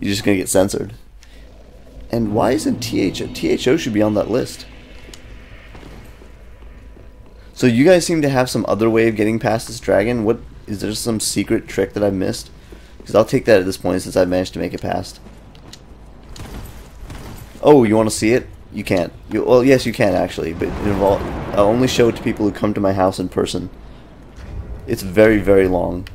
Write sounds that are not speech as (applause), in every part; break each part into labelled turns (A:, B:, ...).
A: You're just gonna get censored. And why isn't THO? THO should be on that list. So you guys seem to have some other way of getting past this dragon. What is there some secret trick that I've missed? Because I'll take that at this point since I've managed to make it past. Oh, you want to see it? You can't. You, well, yes, you can actually, but I'll only show it to people who come to my house in person. It's very, very long.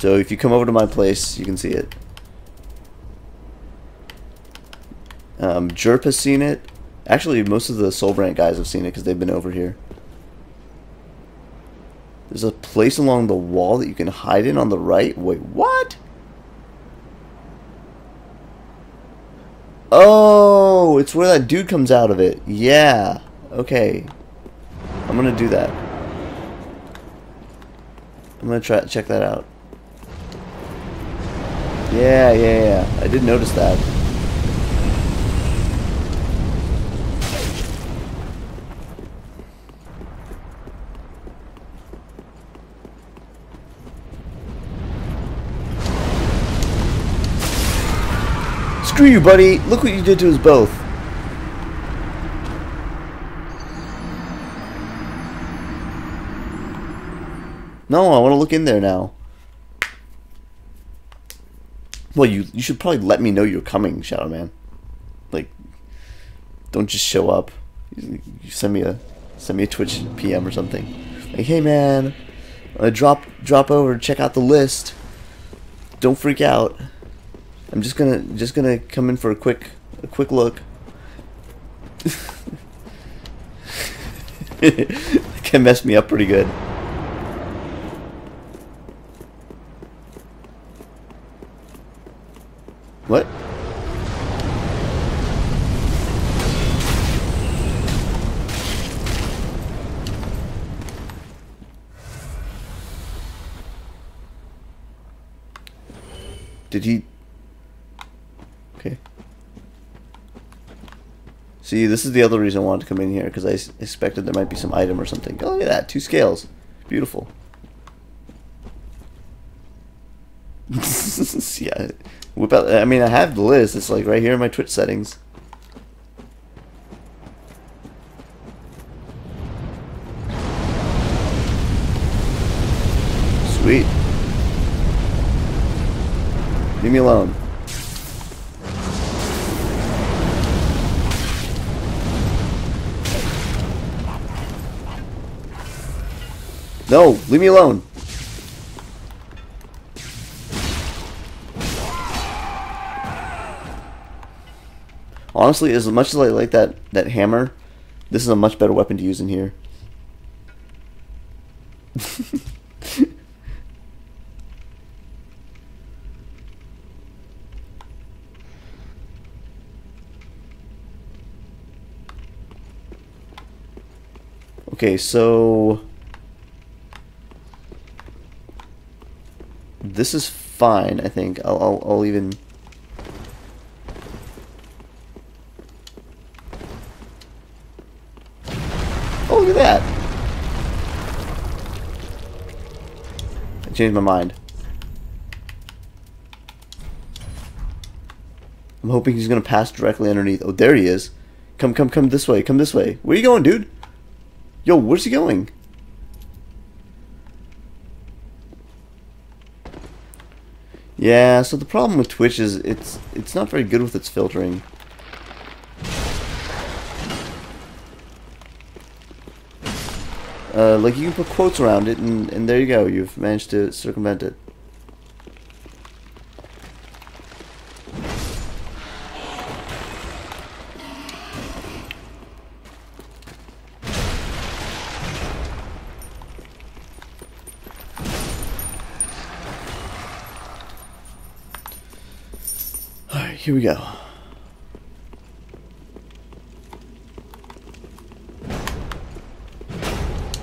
A: So if you come over to my place, you can see it. Um, Jerp has seen it. Actually, most of the Soulbrand guys have seen it because they've been over here. There's a place along the wall that you can hide in on the right. Wait, what? Oh, it's where that dude comes out of it. Yeah. Okay. I'm gonna do that. I'm try to check that out. Yeah, yeah, yeah. I did notice that. Screw you, buddy. Look what you did to us both. No, I want to look in there now. Well, you you should probably let me know you're coming, Shadow Man. Like, don't just show up. You, send me a send me a Twitch PM or something. Like, hey man, drop drop over, check out the list. Don't freak out. I'm just gonna just gonna come in for a quick a quick look. (laughs) can mess me up pretty good. What? Did he... Okay. See, this is the other reason I wanted to come in here, because I expected there might be some item or something. Oh, look at that, two scales. Beautiful. yeah, I mean, I have the list. It's like right here in my Twitch settings. Sweet. Leave me alone. No, leave me alone. Honestly, as much as I like that, that hammer, this is a much better weapon to use in here. (laughs) okay, so... This is fine, I think. I'll, I'll, I'll even... changed my mind. I'm hoping he's gonna pass directly underneath. Oh, there he is. Come, come, come this way. Come this way. Where you going, dude? Yo, where's he going? Yeah, so the problem with Twitch is it's it's not very good with its filtering. Uh, like you can put quotes around it and, and there you go, you've managed to circumvent it. Alright, here we go.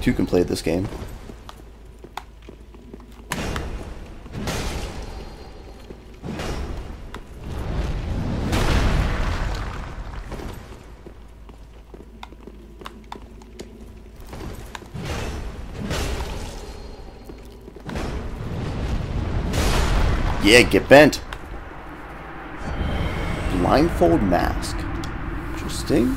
A: two can play this game. Yeah, get bent. Blindfold mask. Interesting.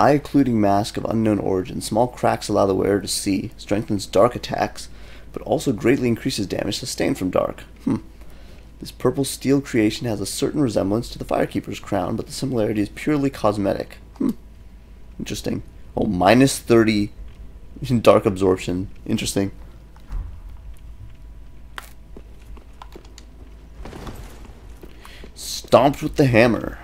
A: An eye-occluding mask of unknown origin. Small cracks allow the wearer to see. Strengthens dark attacks, but also greatly increases damage sustained from dark. Hmm. This purple steel creation has a certain resemblance to the Firekeeper's crown, but the similarity is purely cosmetic. Hmm. Interesting. Oh, minus 30 in dark absorption. Interesting. Stomped with the hammer.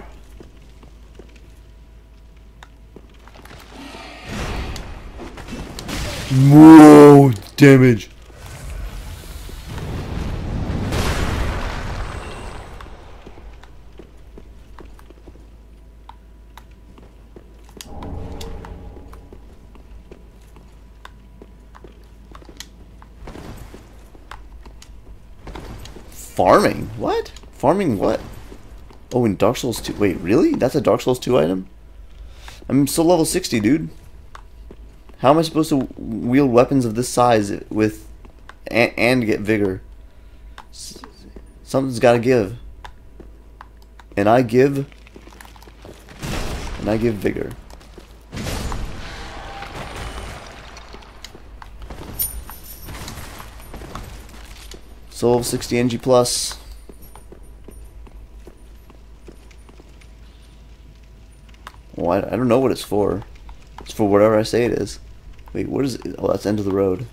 A: Whoa, damage. Farming? What? Farming what? Oh, in Dark Souls 2. Wait, really? That's a Dark Souls 2 item? I'm still level 60, dude. How am I supposed to wield weapons of this size with and, and get vigor? Something's got to give. And I give and I give vigor. Soul of 60 NG plus. Well, I, I don't know what it's for. It's for whatever I say it is. Wait, what is it? Oh, that's end of the road.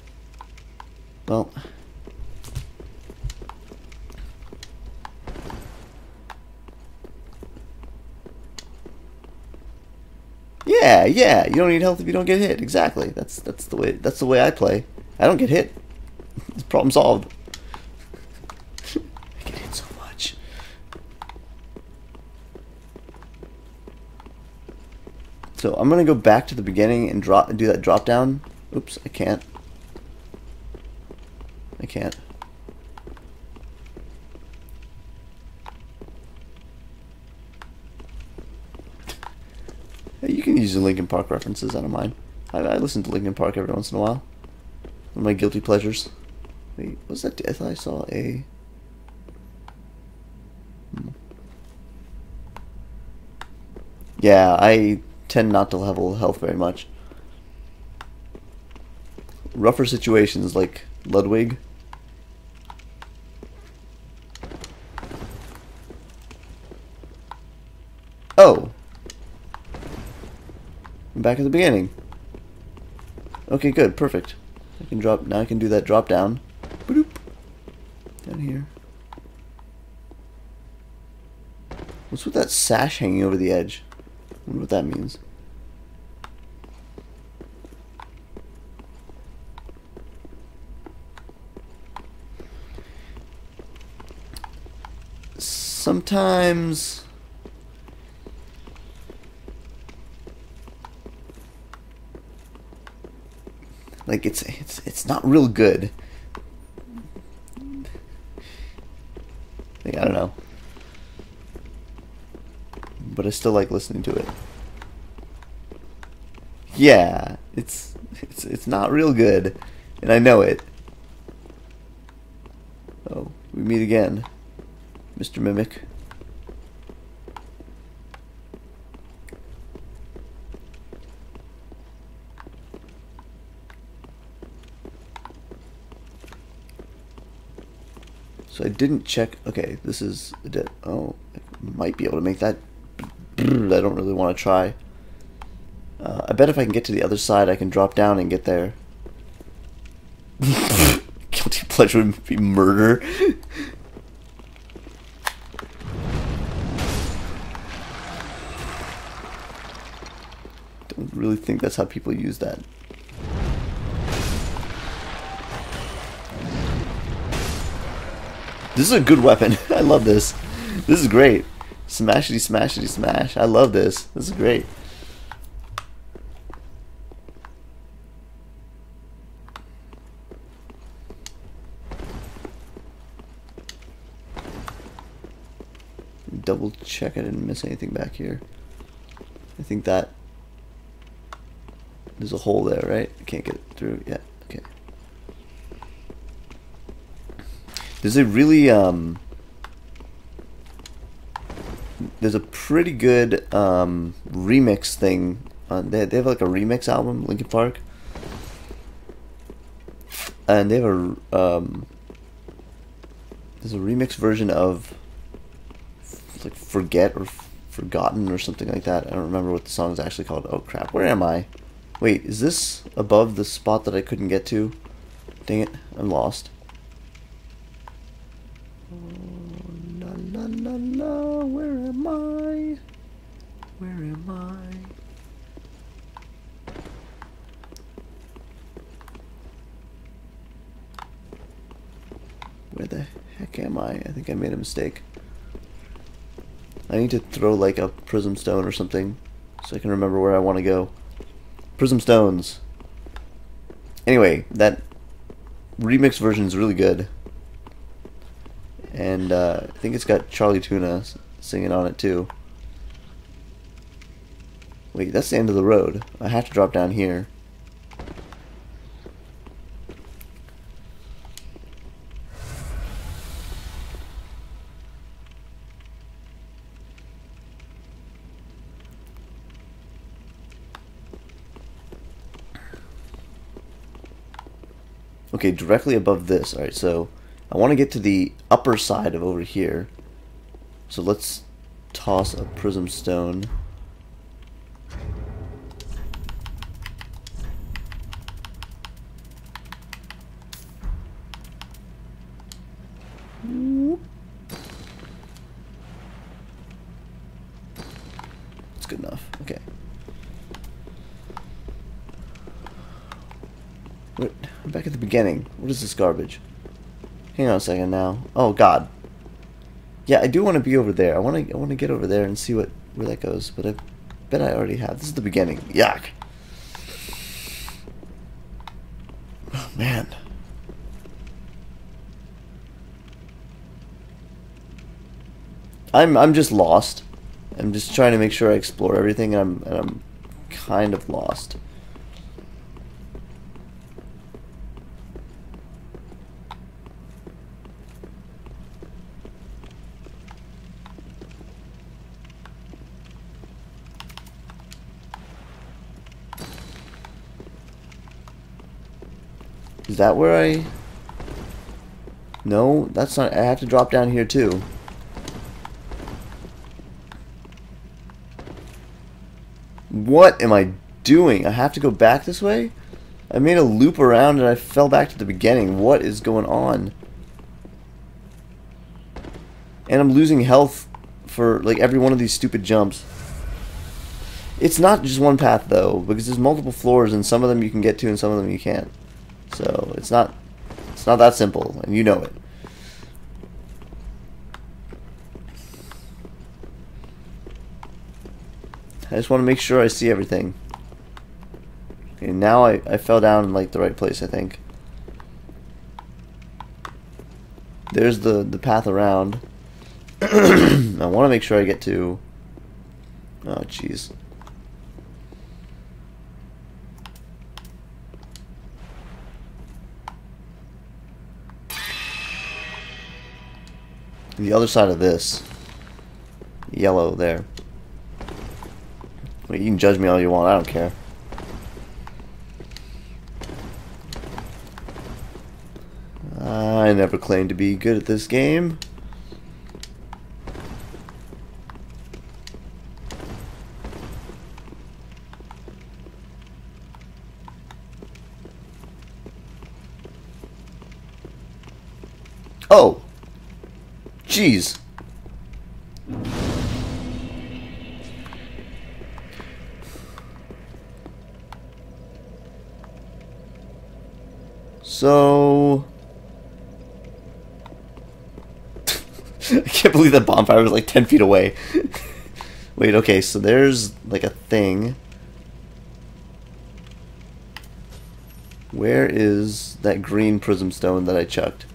A: Well. Yeah, yeah. You don't need health if you don't get hit. Exactly. That's that's the way that's the way I play. I don't get hit. (laughs) It's problem solved. I get hit so much. So I'm gonna go back to the beginning and drop do that drop down. Oops, I can't. I can't. you can use the Linkin Park references. I don't mind. I, I listen to Linkin Park every once in a while. One of my guilty pleasures. Wait, was that? I thought I saw a. Hmm. Yeah, I tend not to level health very much. Rougher situations like Ludwig. Oh. I'm back at the beginning. Okay, good, perfect. I can drop now I can do that drop down. Boop. Down here. What's with that sash hanging over the edge? Wonder what that means. Sometimes like it's it's it's not real good. Like, I don't know but I still like listening to it. Yeah, it's it's it's not real good, and I know it. Oh, we meet again, Mr. Mimic. So I didn't check. Okay, this is. Oh, I might be able to make that I don't really want to try. Uh, I bet if I can get to the other side, I can drop down and get there. (laughs) Guilty pleasure would be murder. don't really think that's how people use that. This is a good weapon. (laughs) I love this. This is great. Smashity, smashity, smash. I love this. This is great. double check I didn't miss anything back here. I think that there's a hole there, right? I can't get through yet. Okay. There's a really um there's a pretty good um remix thing on they, they have like a remix album, Linkin Park. And they have a um there's a remix version of like Forget or Forgotten or something like that. I don't remember what the song is actually called. Oh crap, where am I? Wait, is this above the spot that I couldn't get to? Dang it, I'm lost. La, where am I? Where am I? Where the heck am I? I think I made a mistake. I need to throw like a prism stone or something so I can remember where I want to go. Prism stones. Anyway, that remix version is really good. And uh, I think it's got Chali 2na singing on it too. Wait, that's the end of the road. I have to drop down here. Okay, directly above this. Alright, so I want to get to the upper side of over here. So let's toss a prism stone. It's good enough. Okay. Wait, I'm back at the beginning. What is this garbage? Hang on a second now. Oh God. Yeah, I do want to be over there. I want to. I want to get over there and see what where that goes. But I bet I already have. This is the beginning. Yuck. Oh man. I'm I'm just lost. I'm just trying to make sure I explore everything, and I'm and I'm kind of lost. Is that where I... No, that's not... I have to drop down here too. What am I doing? I have to go back this way? I made a loop around and I fell back to the beginning. What is going on? And I'm losing health for like every one of these stupid jumps. It's not just one path though, because there's multiple floors and some of them you can get to and some of them you can't. So it's not it's not that simple, and you know it. I just want to make sure I see everything. Okay, now I, I fell down in like the right place, I think. There's the, the path around. (clears throat) I want to make sure I get to... Oh, jeez. The other side of this. Yellow there. You can judge me all you want, I don't care. I never claimed to be good at this game. Oh! Jeez. So... (laughs) I can't believe that bonfire was like 10 feet away. (laughs) Wait, okay, so there's like a thing. Where is that green prism stone that I chucked?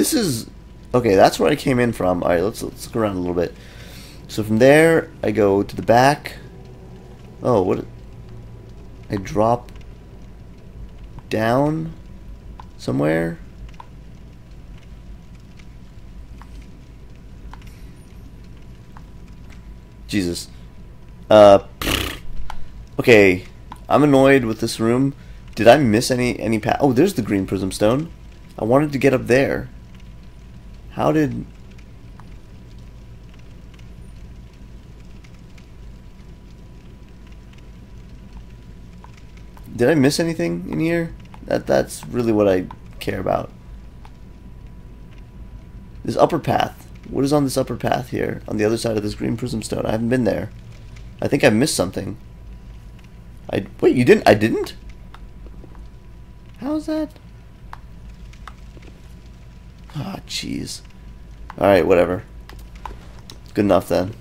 A: This is okay. That's where I came in from. All right, let's let's look around a little bit. So from there, I go to the back. Oh, what? I drop down somewhere. Jesus. Uh. Okay, I'm annoyed with this room. Did I miss any any path? Oh, there's the green prism stone. I wanted to get up there. How did? Did I miss anything in here? That that's really what I care about. This upper path. What is on this upper path here? On the other side of this green prism stone. I haven't been there. I think I missed something. I wait. You didn't? I didn't. How's that? Ah, oh, jeez. Alright, whatever. Good enough then.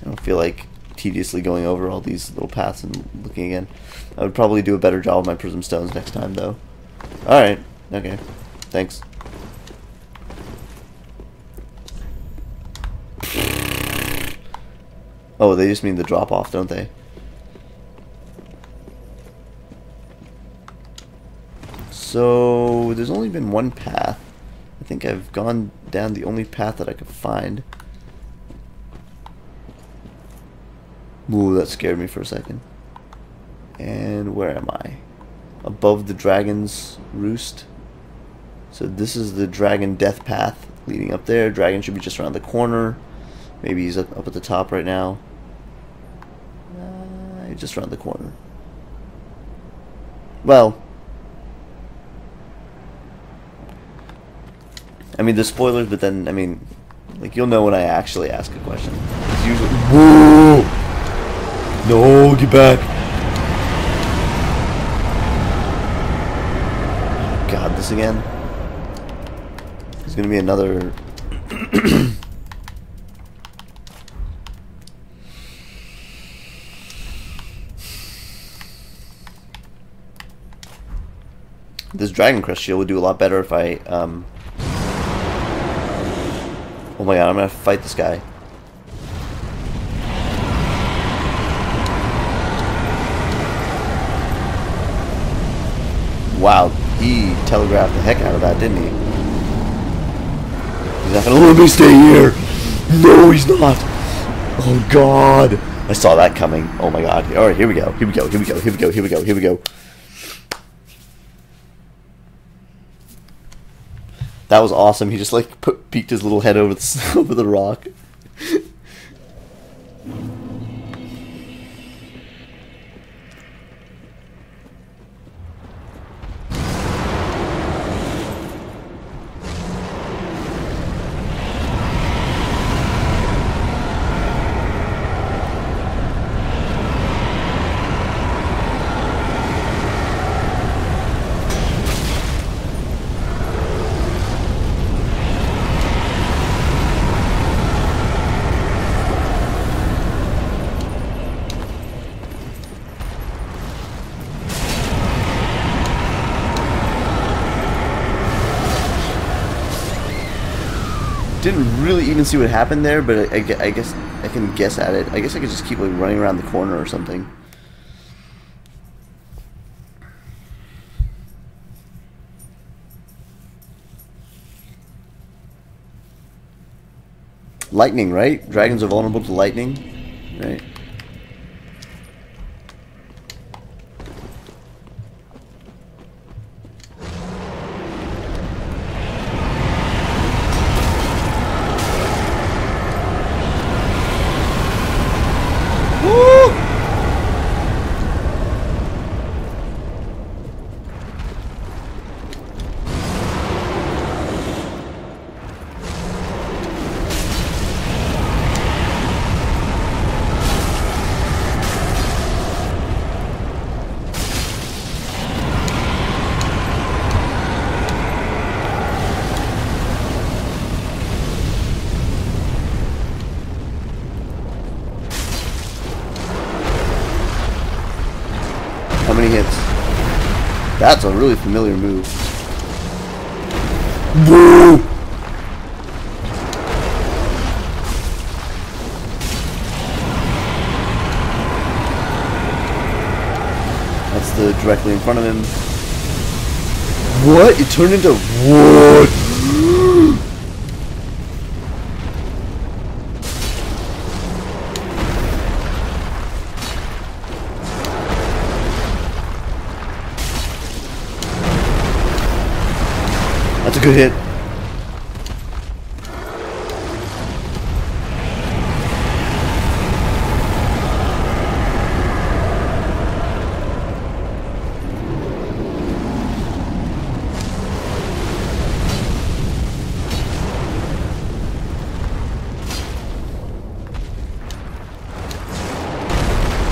A: I don't feel like tediously going over all these little paths and looking again. I would probably do a better job of my prism stones next time, though. Alright, okay. Thanks. Oh, they just mean the drop off, don't they? So, there's only been one path. I think I've gone down the only path that I could find. Ooh, that scared me for a second. And where am I? Above the dragon's roost. So this is the dragon death path leading up there. Dragon should be just around the corner. Maybe he's up, at the top right now. Uh, just around the corner. Well, I mean, the spoilers, but then, I mean, like, you'll know when I actually ask a question. It's usually... Whoa! No, get back! God, this again? There's gonna be another... (coughs) this Dragon Crest shield would do a lot better if I, um, Oh my god, I'm gonna fight this guy. Wow, he telegraphed the heck out of that, didn't he? He's not gonna let me stay here! No, he's not! Oh god! I saw that coming. Oh my god. Alright, here we go. Here we go. Here we go. Here we go. Here we go. Here we go. That was awesome. He just like put, peeked his little head over the, (laughs) over the rock. Didn't really even see what happened there, but I, I, I, guess I can guess at it. I guess I could just keep like running around the corner or something. Lightning, right? Dragons are vulnerable to lightning, right? Front of him. What? It turned into what? That's a good hit.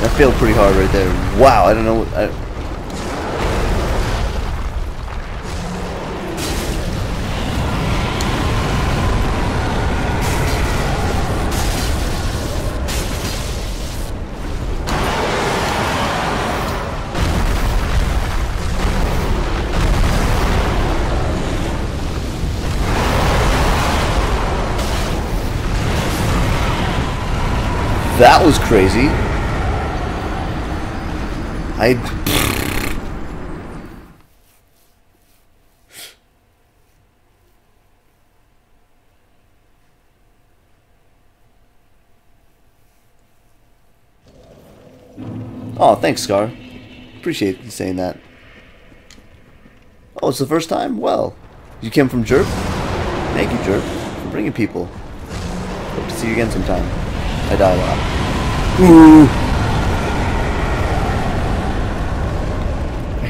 A: That failed pretty hard right there. Wow, I don't know. I, that was crazy. I. Oh, thanks, Scar. Appreciate you saying that. Oh, it's the first time? Well, you came from Jerp? Thank you, Jerp, for bringing people. Hope to see you again sometime. I die a lot. Ooh!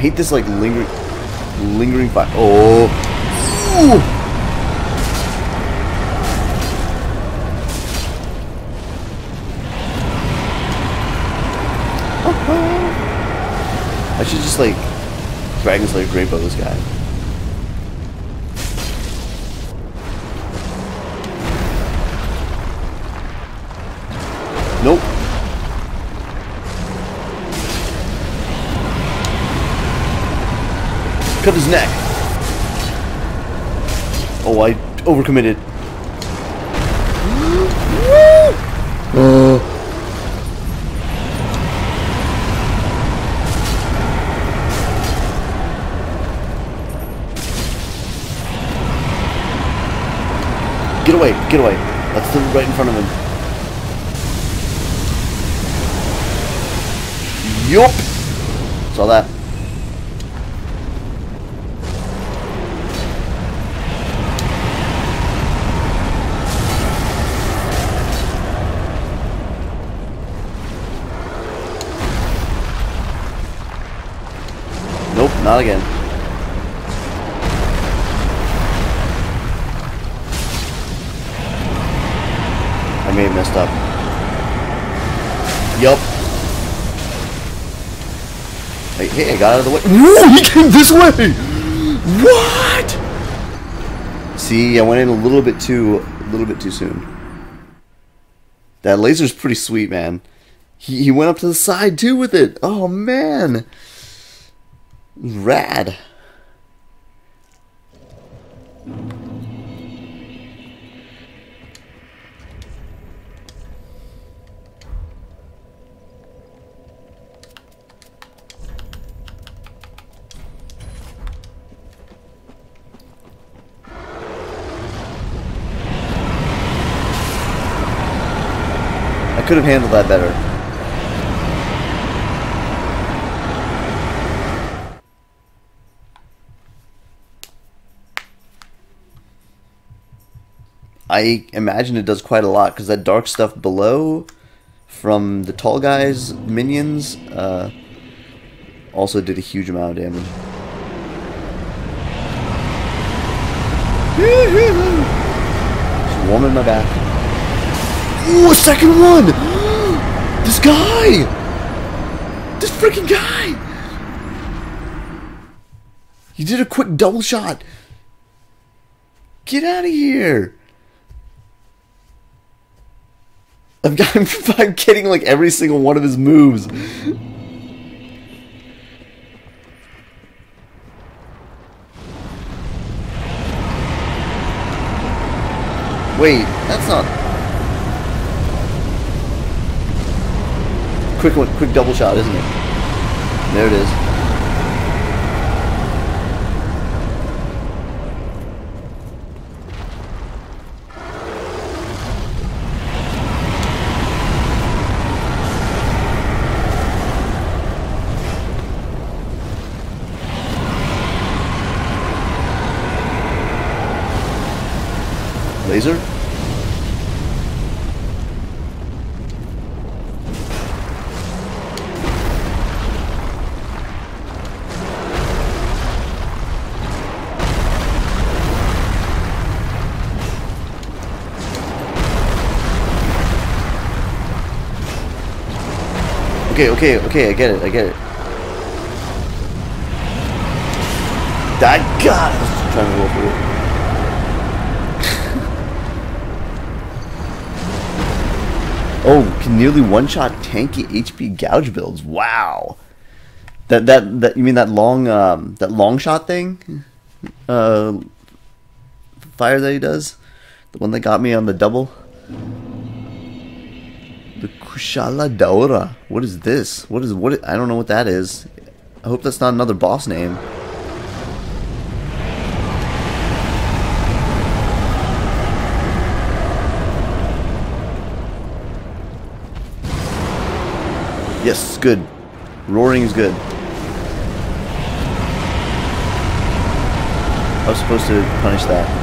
A: Hate this, like, lingering, lingering fire. Oh! Ooh! I should just like Dragon Slayer Rainbow this guy. Cut his neck. Oh, I overcommitted. Uh. Get away, get away. That's the right in front of him. Yup! Saw that. Hey, I got out of the way. Whoa, he came this way! What? See, I went in a little bit too, a little bit too soon. That laser's pretty sweet, man. He, he went up to the side too with it. Oh, man. Rad. I could have handled that better. I imagine it does quite a lot because that dark stuff below from the tall guy's minions uh, also did a huge amount of damage. Just warming my back. Ooh, a second one! This guy! This freaking guy! He did a quick double shot. Get out of here! I'm, (laughs) I'm getting like every single one of his moves. Wait, that's not... Quick one, quick double shot, isn't it? There it is. Okay, okay, okay, I get it, I get it. I got was trying to it. (laughs) Oh, can nearly one-shot tanky HP gouge builds. Wow. That that that you mean that long um that long shot thing? Uh fire that he does? The one that got me on the double? Kushala Daura. What is this? What is what I don't know what that is. I hope that's not another boss name. Yes, good. Roaring is good. I was supposed to punish that.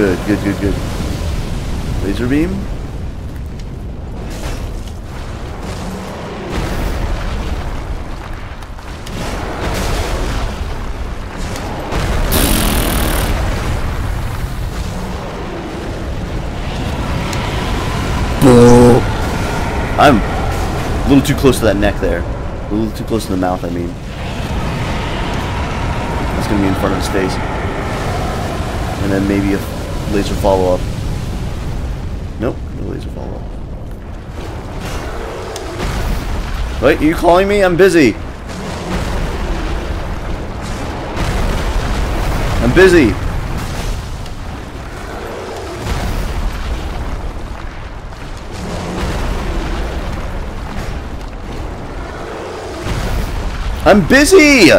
A: Good, good, good, good. Laser beam? Oh. I'm a little too close to that neck there. A little too close to the mouth, I mean. That's going to be in front of his face. And then maybe a laser follow-up. Nope, no laser follow-up. Wait, are you calling me? I'm busy. I'm busy. I'm busy!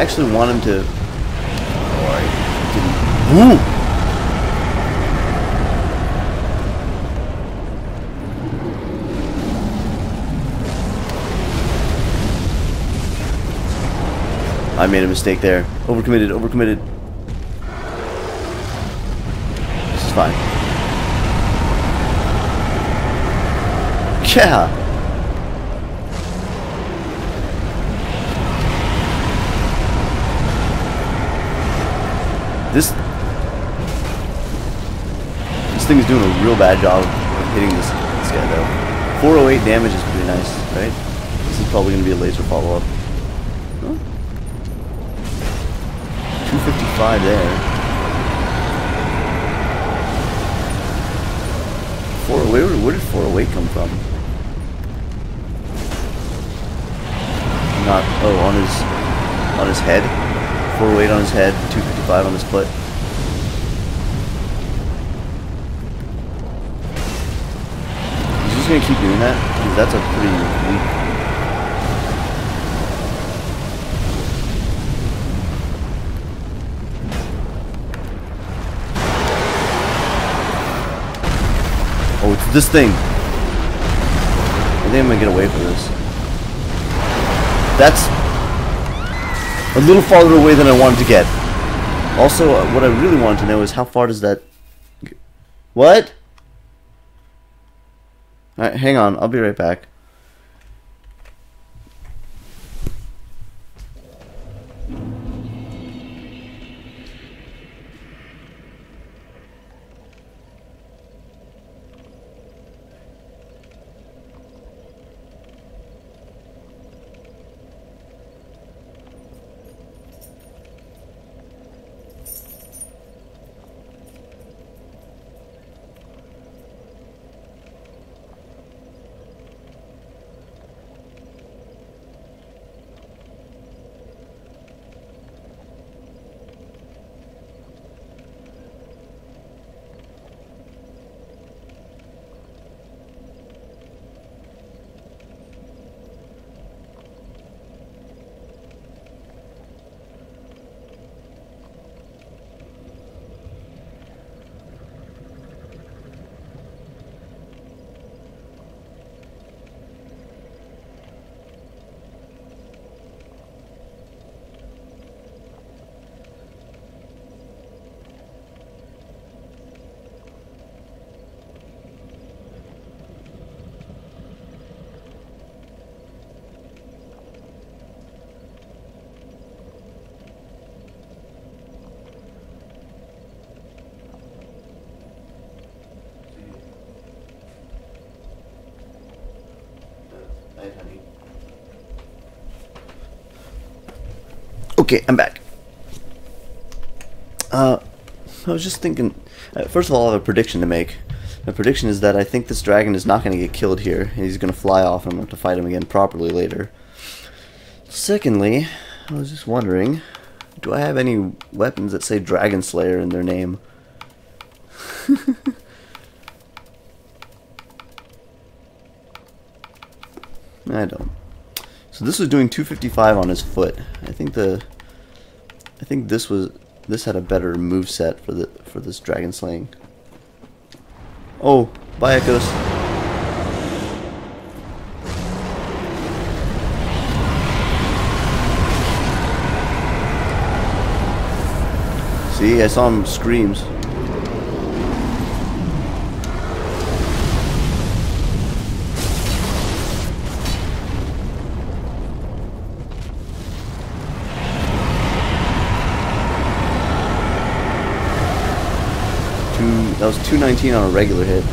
A: Actually want him to... I made a mistake there. Overcommitted, overcommitted. This is fine. Yeah! This... This thing is doing a real bad job of hitting this, this guy, though. 408 damage is pretty nice, right? This is probably going to be a laser follow-up. 255 there. Four, oh where, where did 408 come from? Not, oh, on his, on his head. 408 on his head, 255 on his foot. He's just gonna keep doing that? Because that's a pretty weak Oh, it's this thing. I think I'm gonna get away from this. That's a little farther away than I wanted to get. Also, uh, what I really wanted to know is how far does that... What? Alright, hang on. I'll be right back. Okay, I'm back. Uh, I was just thinking. Uh, first of all, I have a prediction to make. My prediction is that I think this dragon is not going to get killed here, and he's going to fly off, and I'm going to have to fight him again properly later. Secondly, I was just wondering, do I have any weapons that say Dragon Slayer in their name? (laughs) I don't. So this was doing 255 on his foot. I think the I think this was this had a better move set for the for this dragon slaying. Oh, bye echoes. See, I saw him screams. Was 219 on a regular hit.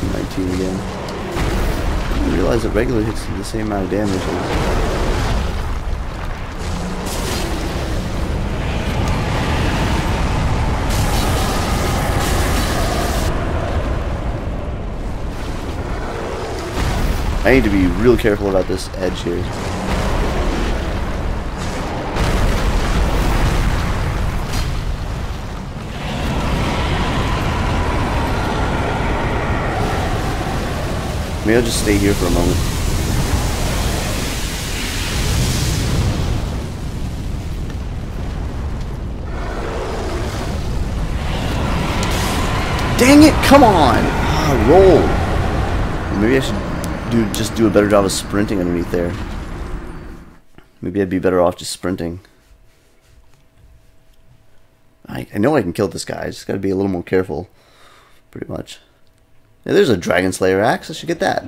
A: 219 again. I didn't realize that regular hits do the same amount of damage. I need to be real careful about this edge here. Maybe I'll just stay here for a moment. Dang it, come on! Ah, roll! Maybe I should do just do a better job of sprinting underneath there. Maybe I'd be better off just sprinting. I, I know I can kill this guy, I just gotta be a little more careful. Pretty much. Yeah, there's a Dragon Slayer axe. I should get that.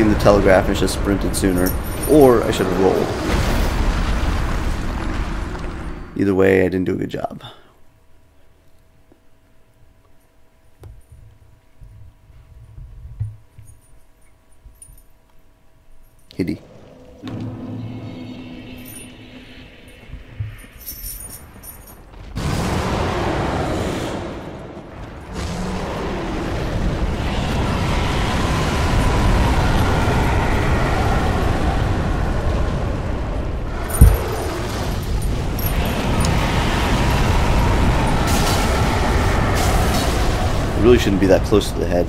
A: Seen the telegraph and should have sprinted sooner. Or I should have rolled. Either way, I didn't do a good job. Shouldn't be that close to the head.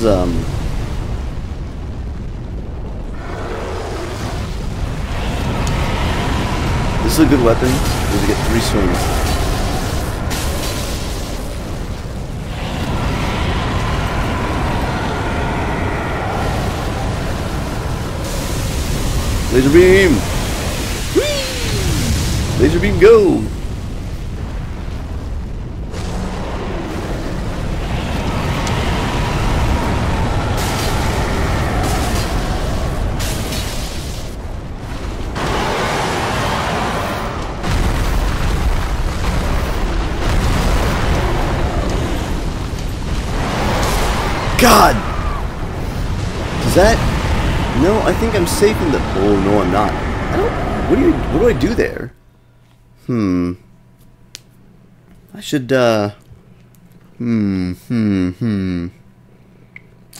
A: Is, um... This is a good weapon, because you get three swings. Laser beam! Whee! Laser beam go! God! Does that... No, I think I'm safe in the... Oh, no, I'm not. I don't... What do you... What do I do there? Hmm. I should, uh... Hmm, hmm, hmm.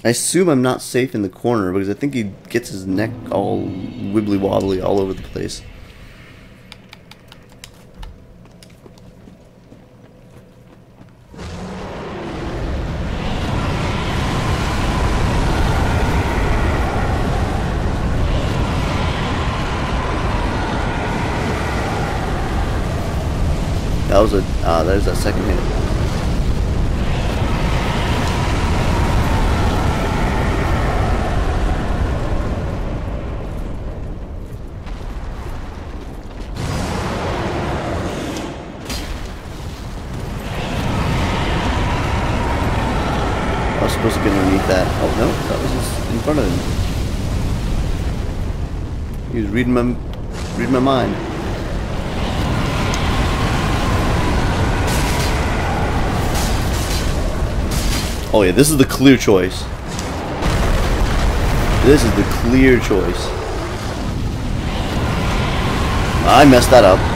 A: I assume I'm not safe in the corner because I think he gets his neck all wibbly wobbly all over the place. That was a, ah, there's that second hit. I was supposed to get underneath that. Oh no, that was just in front of him. He was reading my reading my mind. Oh yeah, this is the clear choice. This is the clear choice. I messed that up.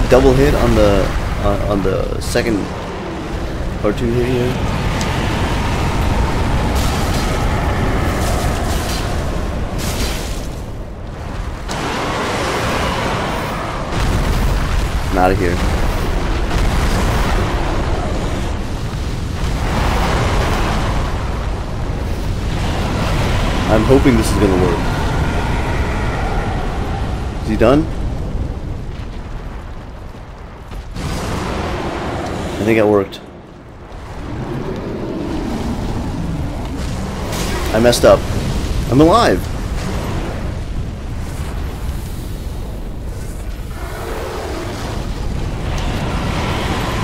A: That double hit on the uh, on the second cartoon hit here? I'm out of here. I'm hoping this is gonna work. Is he done? I think it worked. I messed up. I'm alive!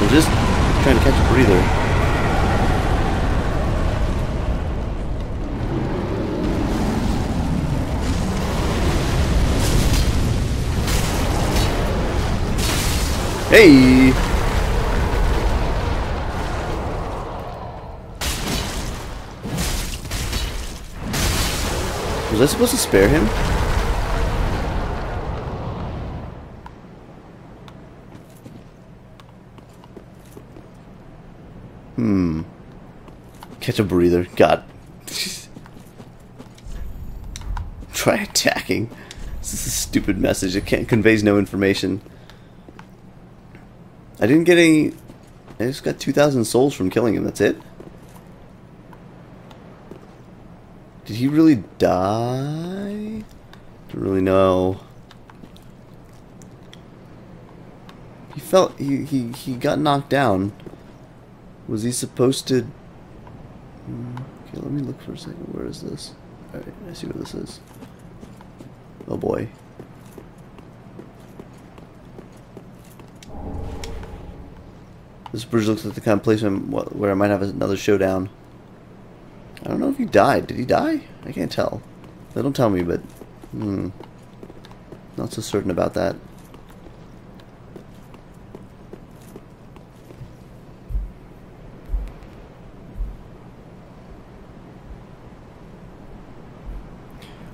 A: I'm just trying to catch a breather. Hey! Was I supposed to spare him? Hmm. Catch a breather. God. (laughs) Try attacking. This is a stupid message. It can't conveys no information. I didn't get any... I just got 2,000 souls from killing him, that's it? He really die? Don't really know. He felt... He, he, he got knocked down. Was he supposed to... Okay, let me look for a second. Where is this? Alright, I see where this is. Oh boy. This bridge looks like the kind of place where I might have another showdown. I don't know if he died. Did he die? I can't tell. They don't tell me, but... Hmm. Not so certain about that.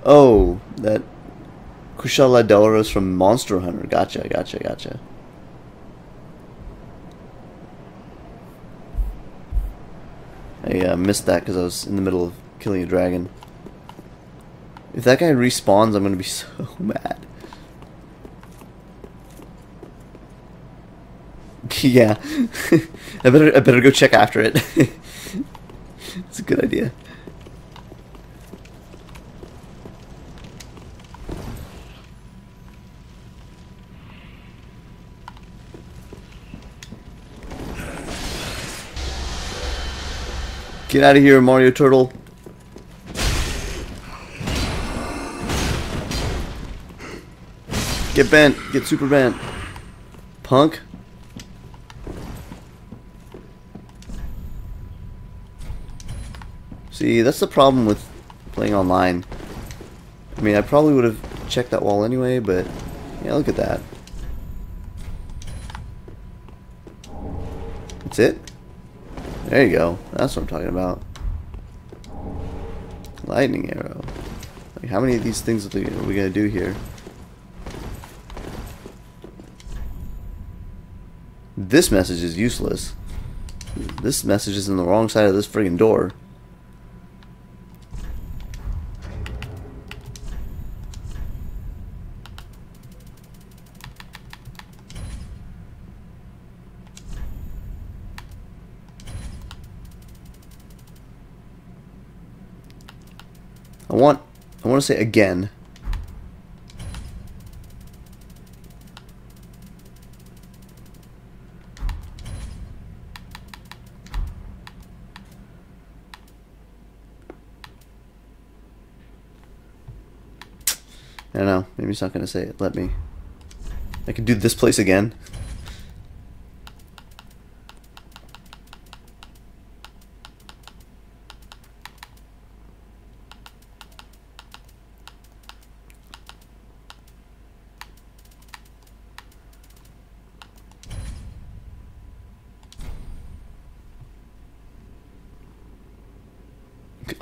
A: Oh, that Kushala Daora from Monster Hunter. Gotcha, gotcha, gotcha. I uh, missed that because I was in the middle of killing a dragon. If that guy respawns, I'm gonna be (laughs) so mad. (laughs) yeah, (laughs) I better I better go check after it. it's a good idea. Get out of here, Mario Turtle. Get bent. Get super bent. Punk. See, that's the problem with playing online. I mean, I probably would have checked that wall anyway, but yeah, look at that. That's it? There you go. That's what I'm talking about. Lightning arrow. Like, how many of these things are we going to do here? This message is useless. This message is in the wrong side of this friggin' door. I want I want to say again. I don't know. Maybe he's not to say it. Let me. I can do this place again.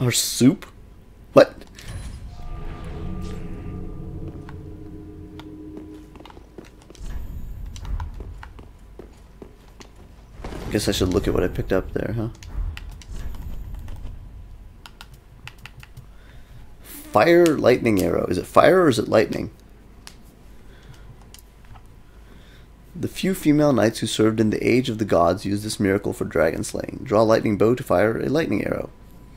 A: Our soup? Guess I should look at what I picked up there, huh? Fire lightning arrow. Is it fire or is it lightning? The few female knights who served in the Age of the Gods used this miracle for dragon slaying. Draw a lightning bow to fire a lightning arrow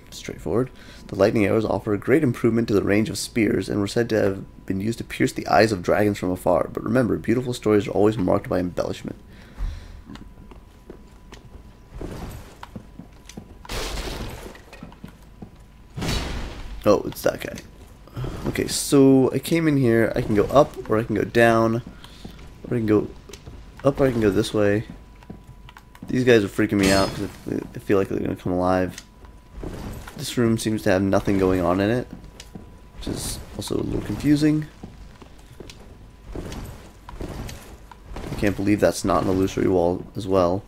A: straightforward. The lightning arrows offer a great improvement to the range of spears and were said to have been used to pierce the eyes of dragons from afar. But remember, beautiful stories are always marked by embellishment. Oh, it's that guy. Okay, so I came in here. I can go up or I can go down. Or I can go up or I can go this way. These guys are freaking me out because I feel like they're going to come alive. This room seems to have nothing going on in it, which is also a little confusing. I can't believe that's not an illusory wall as well.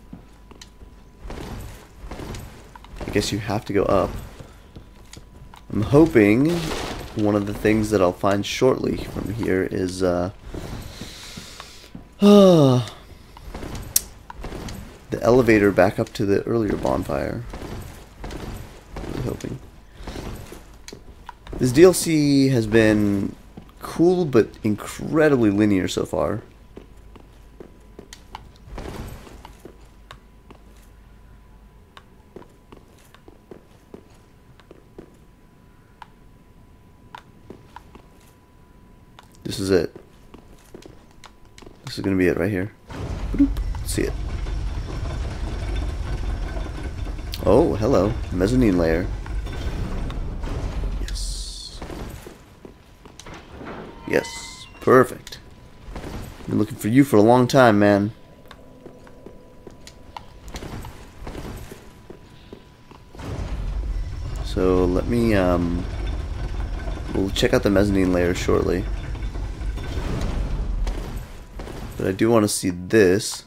A: I guess you have to go up. I'm hoping one of the things that I'll find shortly from here is uh, (sighs) the elevator back up to the earlier bonfire hoping. This DLC has been cool but incredibly linear so far. This is it. This is to be it right here. See it. Oh, hello. Mezzanine layer. Yes. Yes. Perfect. Been looking for you for a long time, man. So let me, um, we'll check out the mezzanine layer shortly. But I do want to see this,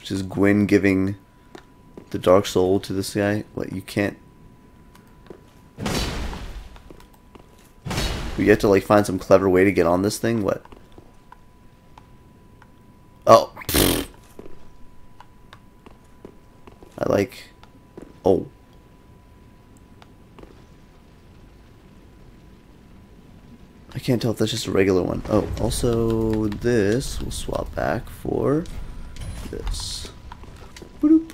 A: which is Gwyn giving the Dark Soul to this guy? What, you can't... We have to, like, find some clever way to get on this thing? What? Oh. (laughs) I like... Oh. I can't tell if that's just a regular one. Oh, also this, we'll swap back for this. Boop.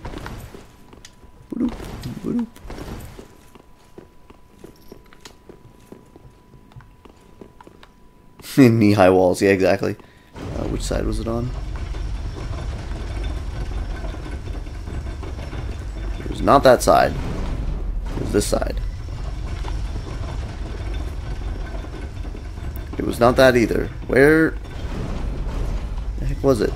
A: (laughs) Knee-high walls, yeah, exactly. Uh, which side was it on? It was not that side. It was this side. It was not that either. Where the heck was it?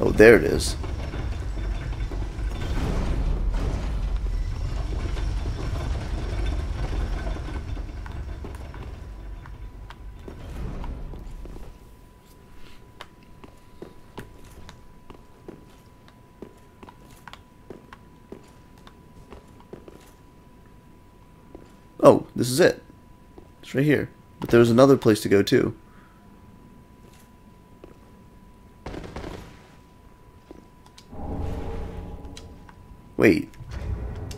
A: Oh, there it is. Oh, this is it. Right here. But there's another place to go too. Wait.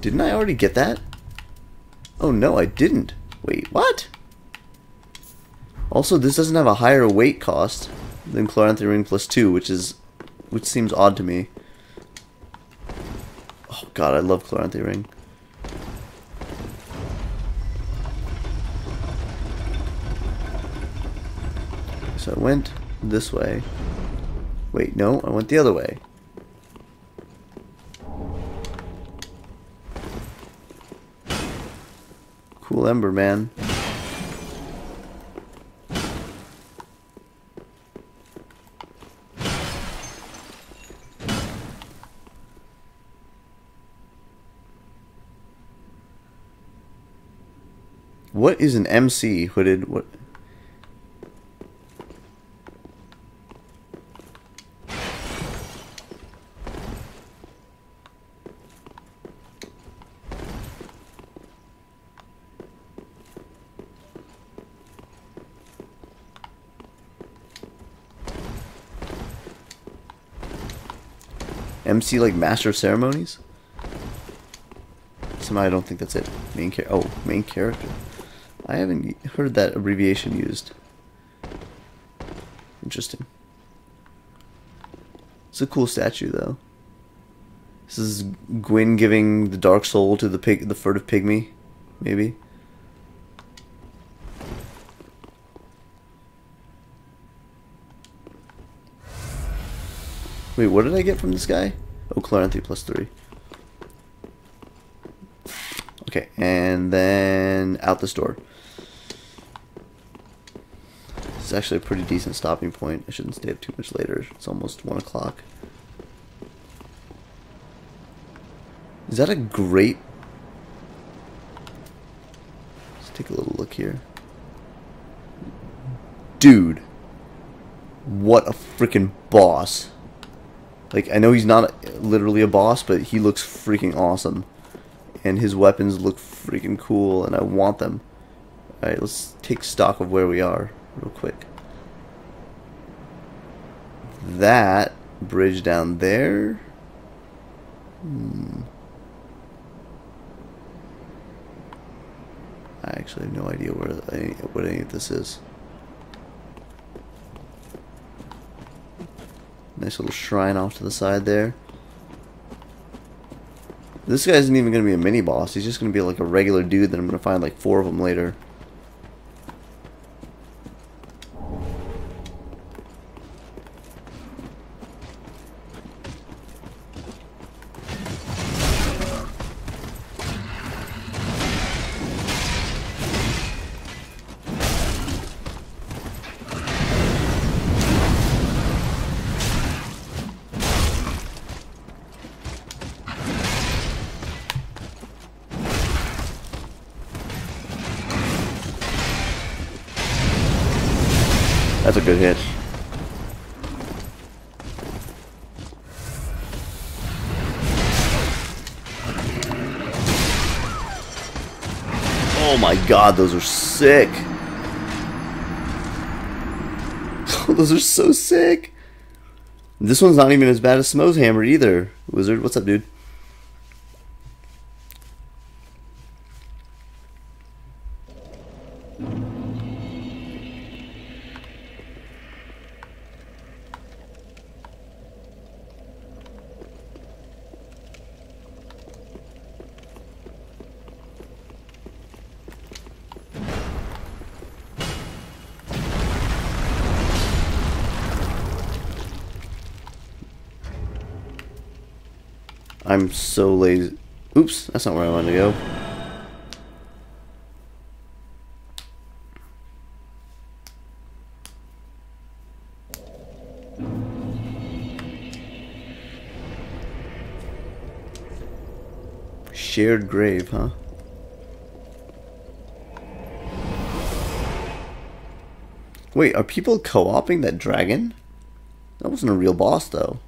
A: Didn't I already get that? Oh no, I didn't. Wait, what? Also, this doesn't have a higher weight cost than Chloranthy Ring Plus 2, which is which seems odd to me. Oh god, I love Chloranthy So I went this way. Wait, no, I went the other way. Cool Ember, man. What is an MC hooded? What? MC like Master of Ceremonies? Somehow I don't think that's it. Main char- Oh, main character. I haven't heard that abbreviation used. Interesting. It's a cool statue though. This is Gwyn giving the dark soul to the pig, the furtive pygmy, maybe. Wait, what did I get from this guy? Oh, plus three. Okay, and then out this door. It's actually a pretty decent stopping point. I shouldn't stay up too much later. It's almost one o'clock. Is that a great... Let's take a little look here. Dude. What a freaking boss. Like, I know he's not literally a boss, but he looks freaking awesome. And his weapons look freaking cool, and I want them. Alright, let's take stock of where we are real quick. That bridge down there. Hmm. I actually have no idea where any, what any of this is. Nice little shrine off to the side there. This guy isn't even going to be a mini boss. He's just going to be like a regular dude that I'm going to find like four of them later. That's a good hit. Oh my god, those are sick. (laughs) those are so sick. This one's not even as bad as Smough's hammer either. Wizard, what's up, dude? I'm so lazy. Oops, that's not where I wanted to go. Shared grave, huh? Wait, are people co-oping that dragon? That wasn't a real boss, though.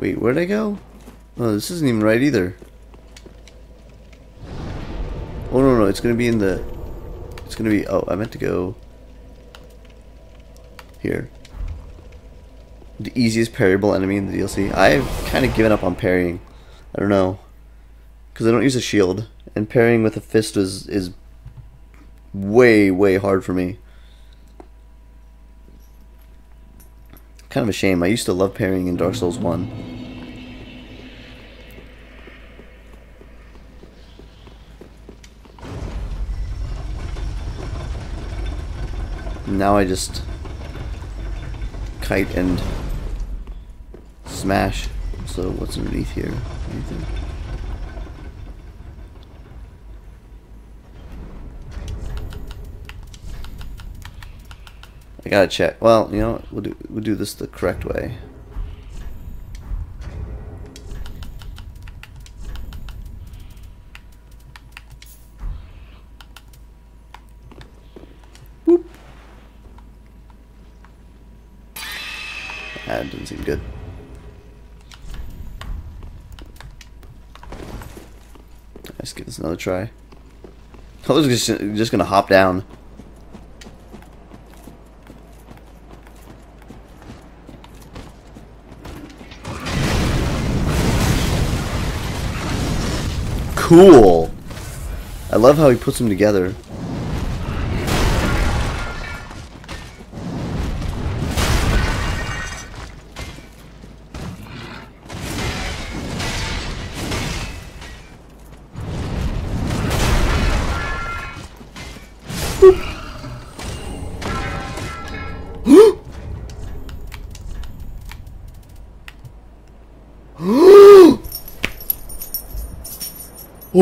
A: Wait, where'd I go? Oh, this isn't even right either. Oh, no, no, it's gonna be in the... It's gonna be... Oh, I meant to go... Here. The easiest parryable enemy in the DLC. I've kind of given up on parrying. I don't know. Because I don't use a shield. And parrying with a fist is, is way, way hard for me. Kind of a shame. I used to love parrying in Dark Souls 1. Now I just kite and smash. So what's underneath here? Anything? I gotta check. Well, you know, we'll do we'll do this the correct way. Whoop. That didn't seem good. Let's give this another try. (laughs) I was just, just gonna hop down. Cool. I love how he puts them together.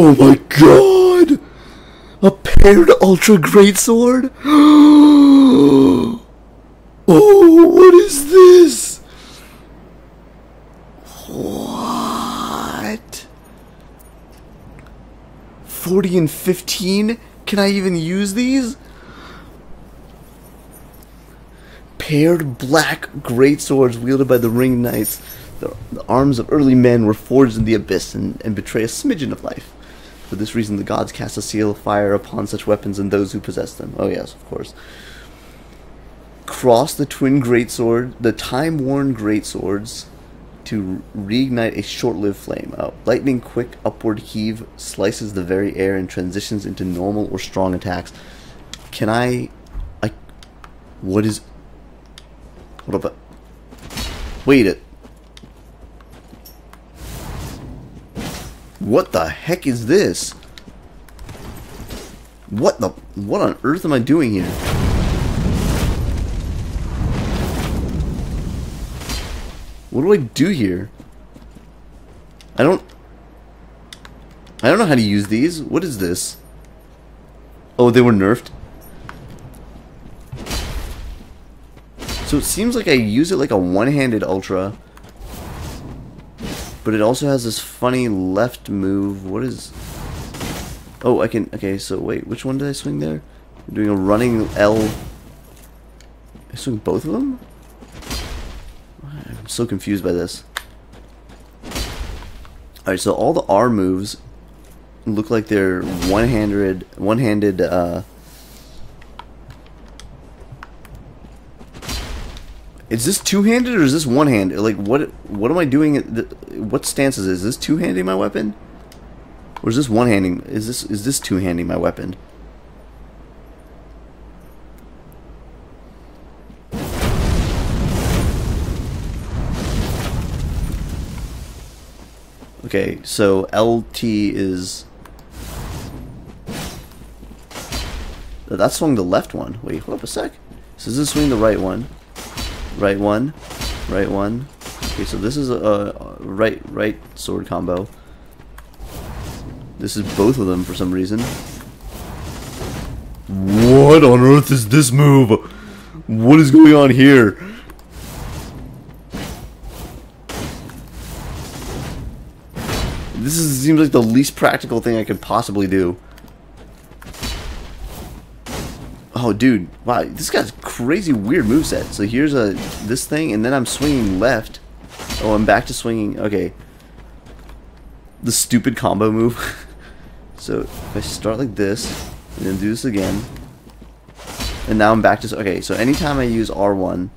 A: Oh my god! A paired ultra greatsword? (gasps) Oh, what is this? What? 40 and 15? Can I even use these? Paired black greatswords wielded by the ring knights. The, the arms of early men were forged in the abyss and, and betray a smidgen of life. For this reason, the gods cast a seal of fire upon such weapons and those who possess them. Oh, yes, of course. Cross the twin greatsword, the time worn greatswords, to reignite a short lived flame. A lightning quick upward heave slices the very air and transitions into normal or strong attacks. Can I. I. What is. What about. Wait it. What the heck is this? What the... What on earth am I doing here? What do I do here? I don't... I don't know how to use these. What is this? Oh, they were nerfed? So it seems like I use it like a one-handed Ultra. But it also has this funny left move. What is... Oh, I can... Okay, so wait. Which one did I swing there? I'm doing a running L... I swing both of them? I'm so confused by this. Alright, so all the R moves look like they're one-handed, one-handed, uh, Is this two-handed or is this one-handed? Like, what what am I doing? What stance is this? Is this two-handing my weapon? Or is this one-handing? Is this is this two-handing my weapon? Okay, so LT is That swung the left one. Wait, hold up a sec. So this is swing the right one. Right one. Right one. Okay, so this is a, a right right sword combo. This is both of them for some reason. What on earth is this move? What is going on here? This is, seems like the least practical thing I could possibly do. Oh, dude. Wow, this guy's crazy weird moveset. So here's a this thing, and then I'm swinging left. Oh, I'm back to swinging. Okay. The stupid combo move. (laughs) so if I start like this, and then do this again, and now I'm back to... Okay, so anytime I use R1,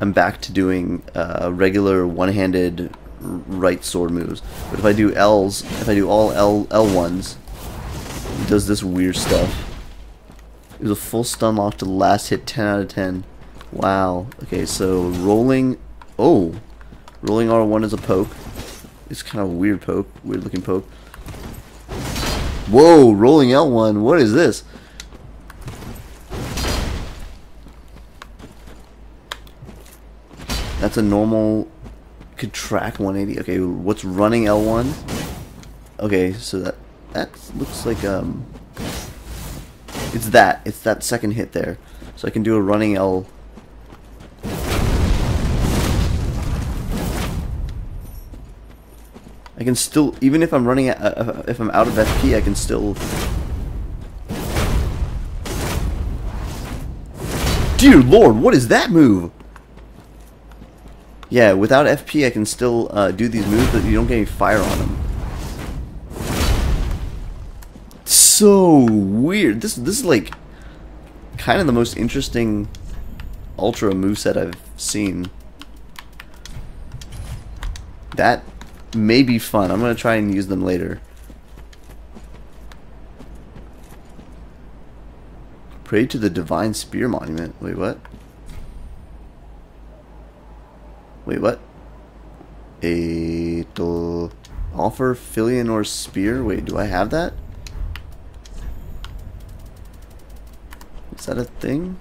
A: I'm back to doing uh, regular one-handed right sword moves. But if I do L's, if I do all L L1s, it does this weird stuff. It was a full stun lock to the last hit, 10 out of 10. Wow. Okay, so rolling... Oh! Rolling R1 is a poke. It's kind of a weird poke. Weird looking poke. Whoa! Rolling L1. What is this? That's a normal... Could track 180. Okay, what's running L1? Okay, so that... That looks like, um... It's that. It's that second hit there. So I can do a running L. I can still, even if I'm running, uh, uh if I'm out of FP, I can still... Dear lord, what is that move? Yeah, without FP I can still uh, do these moves, but you don't get any fire on them. So weird. This this is like kind of the most interesting ultra moveset I've seen. That may be fun. I'm gonna try and use them later. Pray to the Divine Spear Monument. Wait, what? Wait, what? A to offer Filianore's spear? Wait, do I have that? Is that a thing?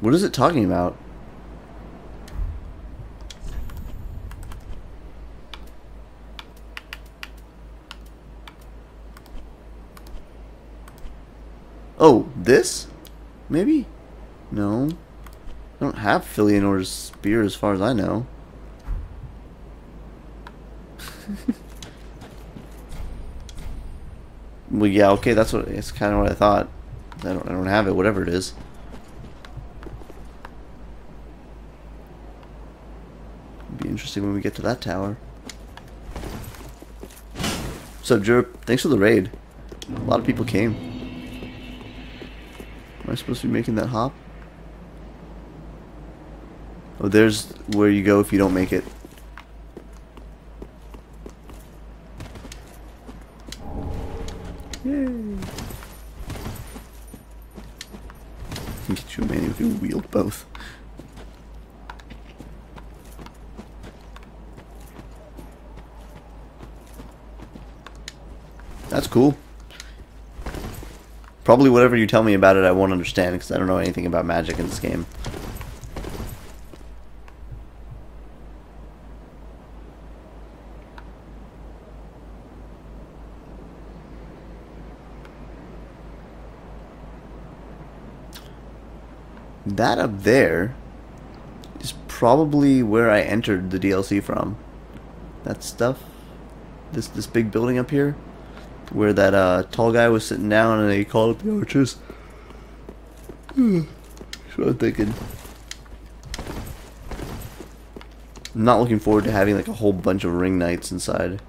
A: What is it talking about? Oh, this? Maybe? No. I don't have Filianore's spear as far as I know. (laughs) well, yeah, okay, that's what it's kind of what I thought. I don't, I don't have it, whatever it is. Be interesting when we get to that tower. So, Jerp, thanks for the raid. A lot of people came. Am I supposed to be making that hop? Oh, there's where you go if you don't make it. Yay! can get you a man who can wield both. That's cool. Probably whatever you tell me about it I won't understand because I don't know anything about magic in this game. That up there is probably where I entered the DLC from. That stuff. This this big building up here where that uh, tall guy was sitting down and he called up the archers. That's what I'm thinking. I'm not looking forward to having like a whole bunch of ring knights inside.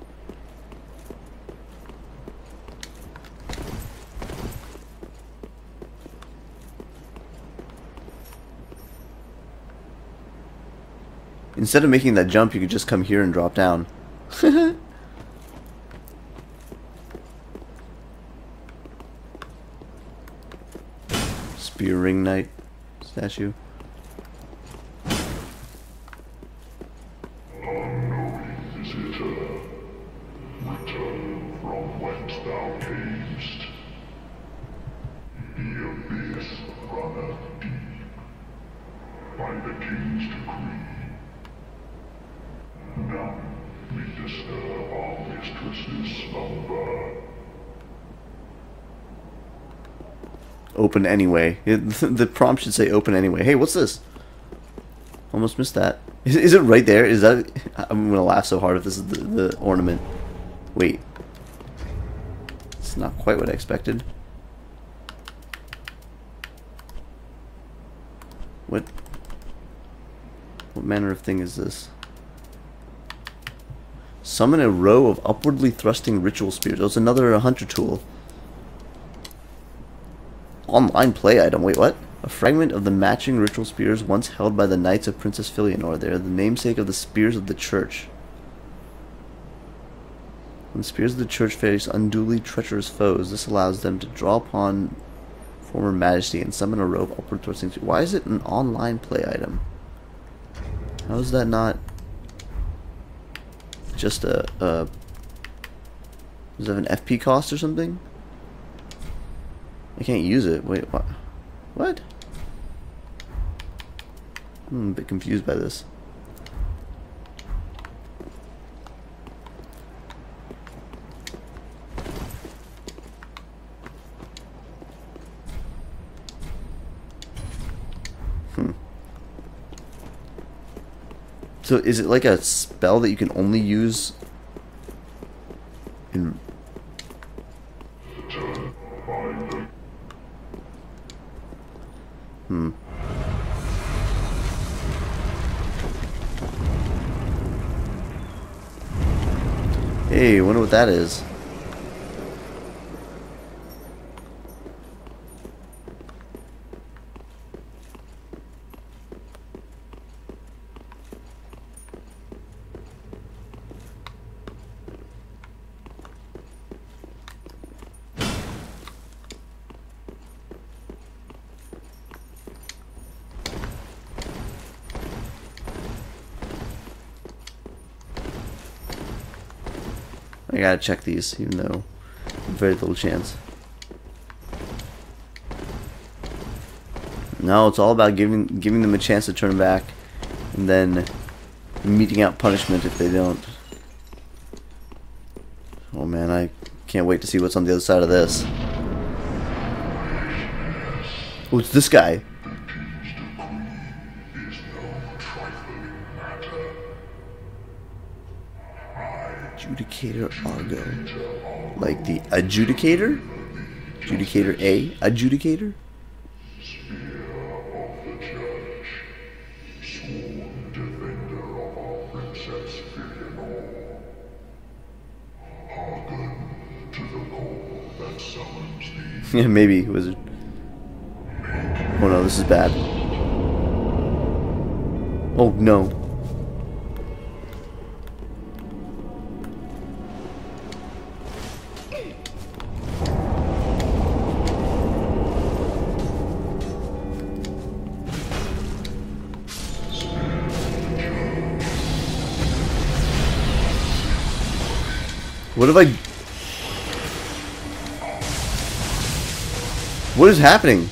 A: Instead of making that jump, you could just come here and drop down. (laughs) spear ring knight statue. Open anyway. It, the prompt should say open anyway. Hey, what's this? Almost missed that. Is, is it right there? Is that... I'm gonna laugh so hard if this is the, the ornament. Wait. It's not quite what I expected. What... What manner of thing is this? Summon a row of upwardly thrusting ritual spears. Oh, it's another hunter tool. Online play item. Wait, what? A fragment of the matching ritual spears once held by the Knights of Princess Filianore. They are the namesake of the spears of the church. When spears of the church face unduly treacherous foes, this allows them to draw upon former majesty and summon a of upward thrusting. Why is it an online play item? How is that not just a, a does it have an FP cost or something? I can't use it. Wait, what? What? I'm a bit confused by this. Hmm. So is it like a spell that you can only use in that is. Gotta check these, even though very little chance. No, it's all about giving giving them a chance to turn back, and then meting out punishment if they don't. Oh man, I can't wait to see what's on the other side of this. Oh, it's this guy. Like the adjudicator? Adjudicator A? Adjudicator? (laughs) Yeah, maybe, wizard. Oh no, this is bad. Oh no. What have I... What is happening?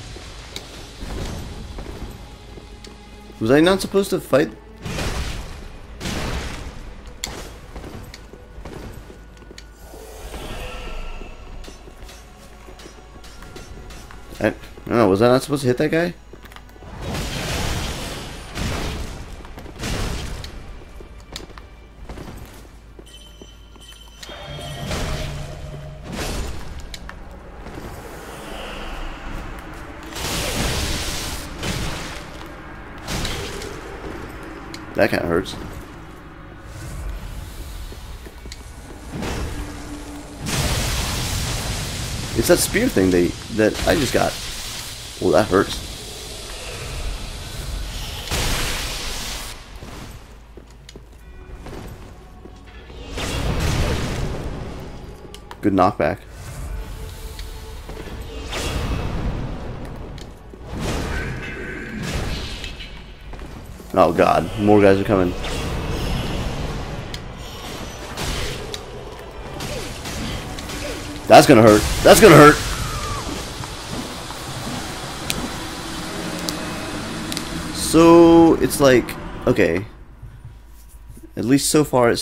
A: Was I not supposed to fight? I, I don't know, was I not supposed to hit that guy? That kind of hurts. It's that spear thing they that I just got. Well, that hurts. Good knockback. Oh god, more guys are coming. That's gonna hurt. That's gonna hurt. So it's like okay. At least so far it